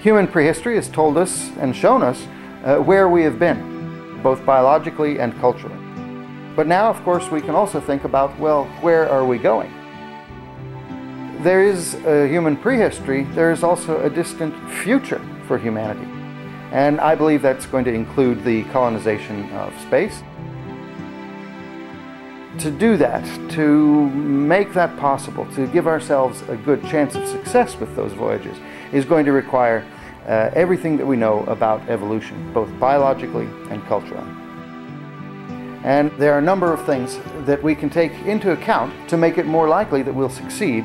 Human prehistory has told us and shown us uh, where we have been, both biologically and culturally. But now, of course, we can also think about, well, where are we going? There is a human prehistory, there is also a distant future for humanity. And I believe that's going to include the colonization of space. To do that, to make that possible, to give ourselves a good chance of success with those voyages, is going to require uh, everything that we know about evolution, both biologically and culturally. And there are a number of things that we can take into account to make it more likely that we'll succeed